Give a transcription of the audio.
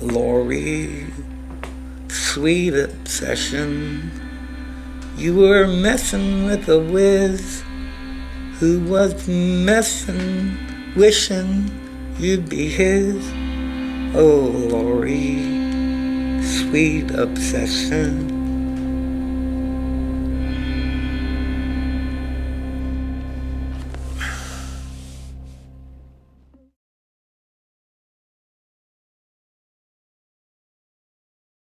Laurie, sweet obsession. You were messing with a whiz who was messing, wishing you'd be his. Oh, Laurie, sweet obsession.